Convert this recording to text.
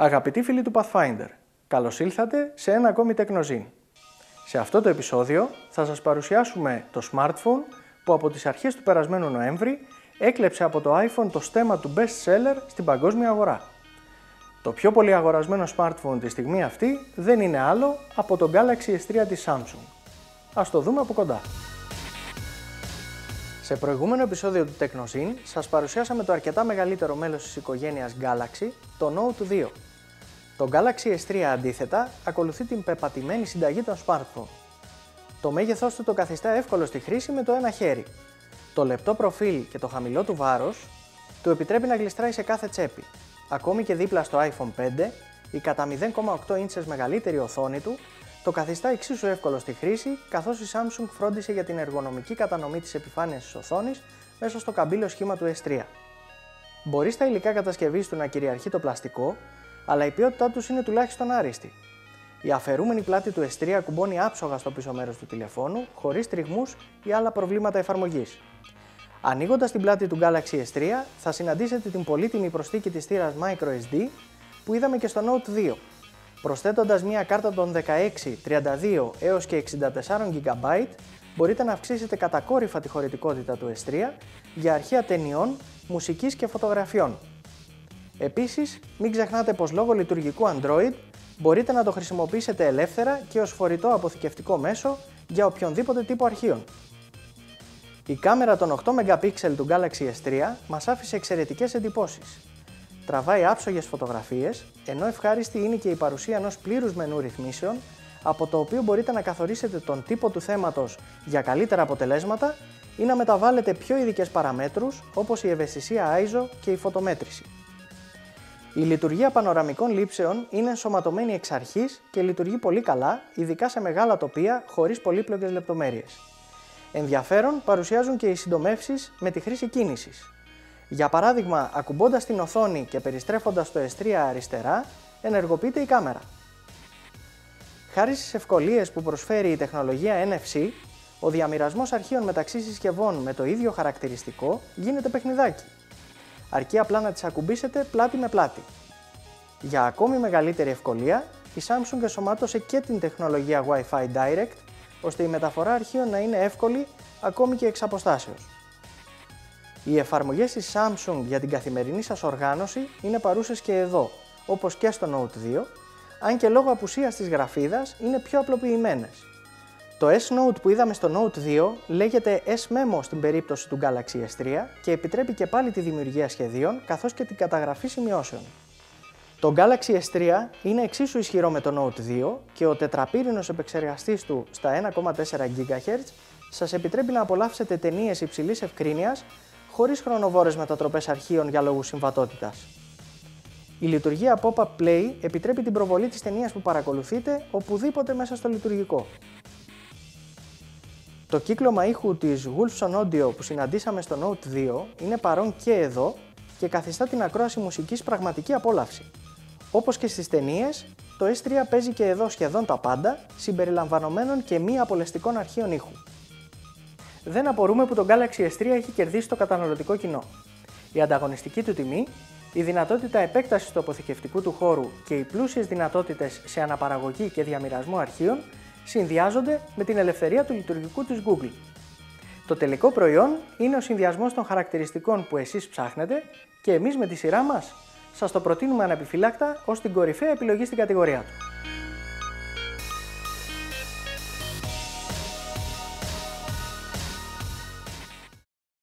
Αγαπητοί φίλοι του Pathfinder, καλώς ήλθατε σε ένα ακόμη τεκνοζήν. Σε αυτό το επεισόδιο θα σας παρουσιάσουμε το smartphone που από τις αρχές του περασμένου Νοέμβρη έκλεψε από το iPhone το στέμα του best seller στην παγκόσμια αγορά. Το πιο πολύ αγορασμένο smartphone τη στιγμή αυτή δεν είναι άλλο από το Galaxy S3 της Samsung. Ας το δούμε από κοντά. Σε προηγούμενο επεισόδιο του Technozine σας παρουσιάσαμε το αρκετά μεγαλύτερο μέλος της οικογένειας Galaxy, το Note 2. Το Galaxy S3 αντίθετα ακολουθεί την πεπατημένη συνταγή των smartphone. Το μέγεθός του το καθιστά εύκολο στη χρήση με το ένα χέρι. Το λεπτό προφίλ και το χαμηλό του βάρος του επιτρέπει να γλιστράει σε κάθε τσέπη. Ακόμη και δίπλα στο iPhone 5, η κατά 0,8 ίντσες μεγαλύτερη οθόνη του το καθιστά εξίσου εύκολο στη χρήση, καθώς η Samsung φρόντισε για την εργονομική κατανομή της επιφάνειας της οθόνης μέσα στο καμπύλιο σχήμα του S3. Μπορεί στα υλικά κατασκευής του να κυριαρχεί το πλαστικό, αλλά η ποιότητά τους είναι τουλάχιστον άριστη. Η αφαιρούμενη πλάτη του S3 ακουμπώνει άψογα στο πίσω μέρος του τηλεφώνου, χωρίς τριγμούς ή άλλα προβλήματα εφαρμογής. Ανοίγοντας την πλάτη του Galaxy S3, θα συναντήσετε την πολύτιμη προσθήκη της θύρας microSD που είδαμε και στο Note 2, Προσθέτοντας μια κάρτα των 16, 32 έως και 64 GB, μπορείτε να αυξήσετε κατακόρυφα τη χωρητικότητα του S3 για αρχεία ταινιών, μουσικής και φωτογραφιών. Επίσης, μην ξεχνάτε πως λόγω λειτουργικού Android μπορείτε να το χρησιμοποιήσετε ελεύθερα και ως φορητό αποθηκευτικό μέσο για οποιονδήποτε τύπο αρχείων. Η κάμερα των 8 MP του Galaxy S3 μας άφησε εξαιρετικές εντυπώσεις τραβάει άψογες φωτογραφίες, ενώ ευχάριστη είναι και η παρουσία ενός πλήρους μενού ρυθμίσεων, από το οποίο μπορείτε να καθορίσετε τον τύπο του θέματος για καλύτερα αποτελέσματα ή να μεταβάλλετε πιο ειδικές παραμέτρους όπως η ευαισθησία ISO και η φωτομέτρηση. Η λειτουργία πανοραμικών λήψεων είναι ενσωματωμένη εξ αρχής και λειτουργεί πολύ καλά, ειδικά σε μεγάλα τοπία χωρίς πολύπλοκες λεπτομέρειες. Ενδιαφέρον παρουσιάζουν και οι συντομεύσεις με τη χρήση κίνησης. Για παράδειγμα, ακουμπώντας την οθόνη και περιστρέφοντας το S3 αριστερά, ενεργοποιείται η κάμερα. Χάρη στις ευκολίες που προσφέρει η τεχνολογία NFC, ο διαμοιρασμός αρχείων μεταξύ συσκευών με το ίδιο χαρακτηριστικό γίνεται παιχνιδάκι. Αρκεί απλά να τις ακουμπήσετε πλάτη με πλάτη. Για ακόμη μεγαλύτερη ευκολία, η Samsung εσωμάτωσε και την τεχνολογία Wi-Fi Direct, ώστε η μεταφορά αρχείων να είναι εύκολη ακόμη και εξ αποστάσεως. Οι εφαρμογές της Samsung για την καθημερινή σας οργάνωση είναι παρούσες και εδώ, όπως και στο Note 2, αν και λόγω απουσίας της γραφίδας είναι πιο απλοποιημένες. Το S-Note που είδαμε στο Note 2 λέγεται S-Memo στην περίπτωση του Galaxy S3 και επιτρέπει και πάλι τη δημιουργία σχεδίων καθώς και την καταγραφή σημειώσεων. Το Galaxy S3 είναι εξίσου ισχυρό με το Note 2 και ο τετραπύρινος επεξεργαστής του στα 1,4 GHz σας επιτρέπει να απολαύσετε ταινίες υψηλής ευκρίνειας χωρίς χρονοβόρες μετατροπές αρχείων για λόγους συμβατότητας. Η λειτουργία Pop-up Play επιτρέπει την προβολή της ταινίας που παρακολουθείτε οπουδήποτε μέσα στο λειτουργικό. Το κύκλωμα ήχου της Wolfson Audio που συναντήσαμε στο Note 2 είναι παρόν και εδώ και καθιστά την ακρόαση μουσικής πραγματική απόλαυση. Όπως και στις ταινίες, το S3 παίζει και εδώ σχεδόν τα πάντα, συμπεριλαμβανομένων και μη απολεστικών αρχείων ήχου δεν απορούμε που το Galaxy S3 έχει κερδίσει το καταναλωτικό κοινό. Η ανταγωνιστική του τιμή, η δυνατότητα επέκτασης του αποθηκευτικού του χώρου και οι πλούσιες δυνατότητες σε αναπαραγωγή και διαμοιρασμό αρχείων συνδυάζονται με την ελευθερία του λειτουργικού της Google. Το τελικό προϊόν είναι ο συνδυασμός των χαρακτηριστικών που εσείς ψάχνετε και εμείς με τη σειρά μας σας το προτείνουμε αναπιφύλακτα ως την κορυφαία επιλογή στην κατηγορία του.